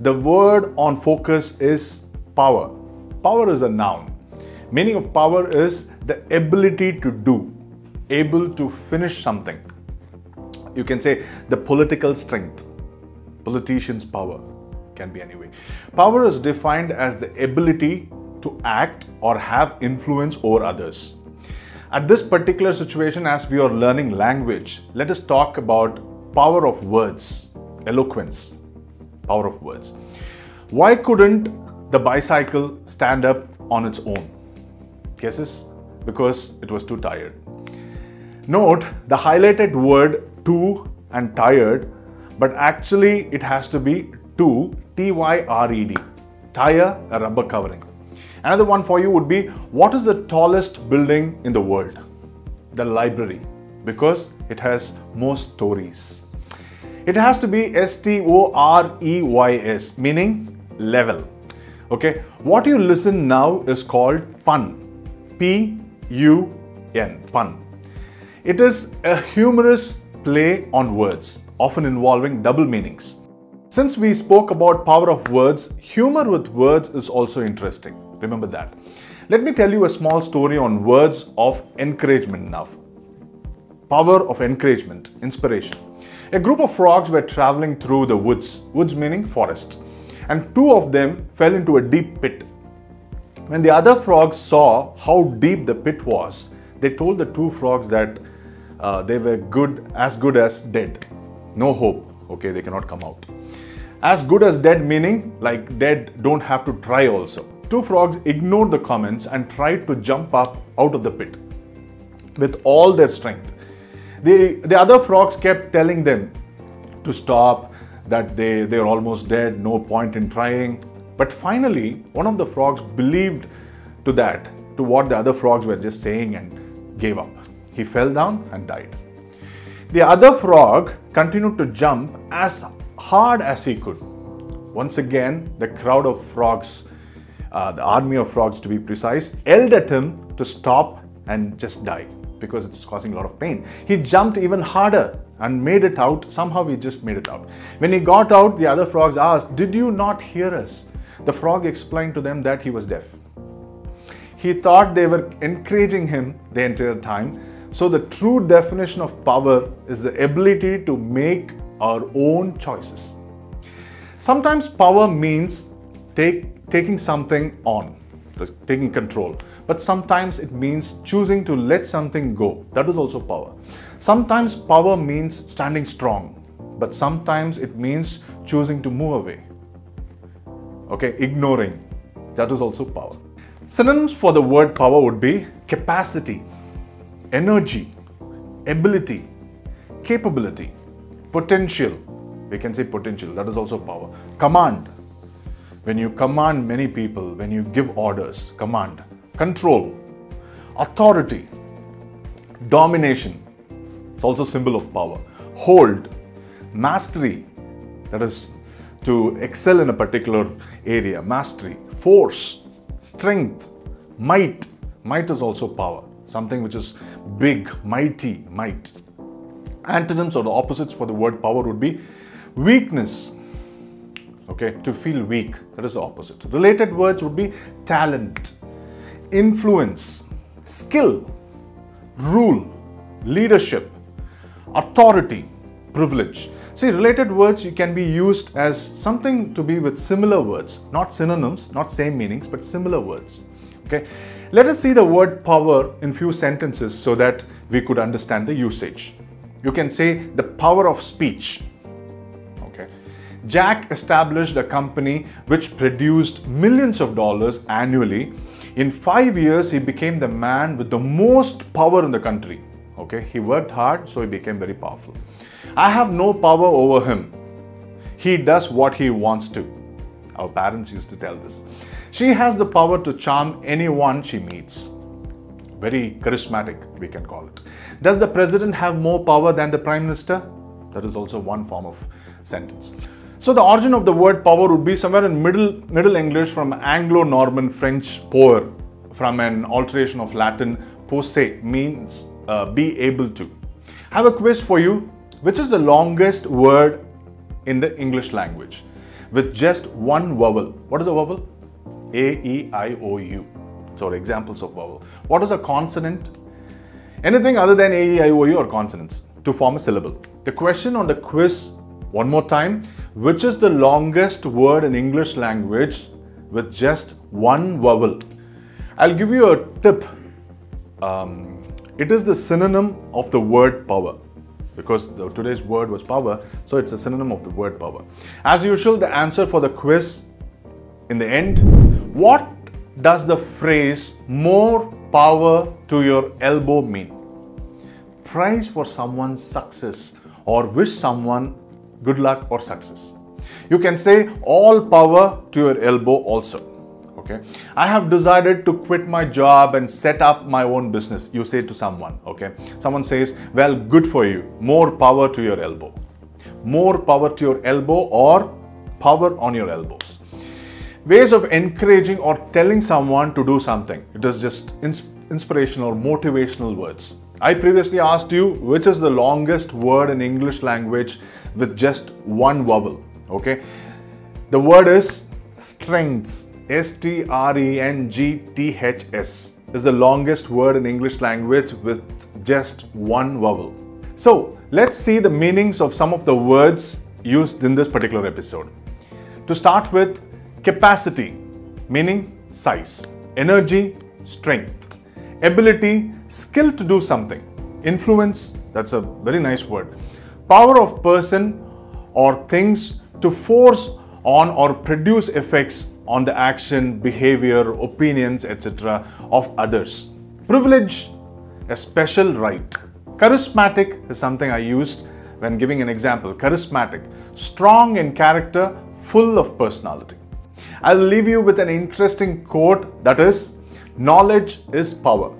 the word on focus is power. Power is a noun. Meaning of power is the ability to do, able to finish something. You can say the political strength, politician's power can be anyway. Power is defined as the ability to act or have influence over others. At this particular situation, as we are learning language, let us talk about power of words, eloquence, power of words. Why couldn't the bicycle stand up on its own? Guesses? Because it was too tired. Note the highlighted word too and tired, but actually it has to be to T Y R E D. Tire, a rubber covering. Another one for you would be what is the tallest building in the world? The library, because it has most stories. It has to be S T O R E Y S, meaning level. Okay, what you listen now is called pun. P U N, pun. It is a humorous play on words, often involving double meanings. Since we spoke about power of words, humor with words is also interesting. Remember that. Let me tell you a small story on words of encouragement now. Power of encouragement, inspiration. A group of frogs were traveling through the woods, woods meaning forest, and two of them fell into a deep pit. When the other frogs saw how deep the pit was, they told the two frogs that uh, they were good, as good as dead. No hope. Okay, they cannot come out. As good as dead meaning like dead don't have to try also. Two frogs ignored the comments and tried to jump up out of the pit with all their strength. The, the other frogs kept telling them to stop, that they, they're almost dead, no point in trying. But finally, one of the frogs believed to that, to what the other frogs were just saying and gave up. He fell down and died. The other frog continued to jump as hard as he could. Once again, the crowd of frogs uh, the army of frogs to be precise, yelled at him to stop and just die because it's causing a lot of pain. He jumped even harder and made it out. Somehow he just made it out. When he got out, the other frogs asked, Did you not hear us? The frog explained to them that he was deaf. He thought they were encouraging him the entire time. So, the true definition of power is the ability to make our own choices. Sometimes power means take taking something on, taking control. But sometimes it means choosing to let something go. That is also power. Sometimes power means standing strong, but sometimes it means choosing to move away. Okay, ignoring. That is also power. Synonyms for the word power would be capacity, energy, ability, capability, potential. We can say potential, that is also power. Command, when you command many people, when you give orders, command, control, authority, domination, it's also symbol of power, hold, mastery, that is to excel in a particular area, mastery, force, strength, might, might is also power, something which is big, mighty, might. Antonyms or the opposites for the word power would be weakness, okay to feel weak that is the opposite. Related words would be talent influence skill rule leadership authority privilege see related words you can be used as something to be with similar words not synonyms not same meanings but similar words okay let us see the word power in few sentences so that we could understand the usage you can say the power of speech Okay. Jack established a company which produced millions of dollars annually. In five years, he became the man with the most power in the country. Okay, he worked hard, so he became very powerful. I have no power over him. He does what he wants to. Our parents used to tell this. She has the power to charm anyone she meets. Very charismatic, we can call it. Does the president have more power than the prime minister? That is also one form of sentence. So the origin of the word power would be somewhere in Middle, Middle English from Anglo-Norman French power from an alteration of Latin posse means uh, be able to. I have a quiz for you. Which is the longest word in the English language? with just one vowel. What is a vowel? A, E, I, O, U. So examples of vowel. What is a consonant? Anything other than A, E, I, O, U or consonants to form a syllable. The question on the quiz, one more time, which is the longest word in English language with just one vowel? I'll give you a tip. Um, it is the synonym of the word power because the, today's word was power, so it's a synonym of the word power. As usual, the answer for the quiz in the end what does the phrase more power to your elbow mean? Praise for someone's success or wish someone good luck or success. You can say all power to your elbow also okay? I have decided to quit my job and set up my own business you say to someone okay? Someone says well good for you. More power to your elbow. More power to your elbow or power on your elbows. Ways of encouraging or telling someone to do something. It is just ins- inspirational or motivational words i previously asked you which is the longest word in english language with just one vowel okay the word is strengths S T R E N G T H S is the longest word in English language with just one vowel. So, let's see the meanings of some of the words used in this particular episode. To start with, capacity, meaning size, energy, strength, ability, skill to do something, influence, that's a very nice word, power of person or things to force on or produce effects on the action, behavior, opinions, etc. of others. Privilege, a special right. Charismatic is something I used when giving an example. Charismatic, strong in character, full of personality. I'll leave you with an interesting quote that is knowledge is power.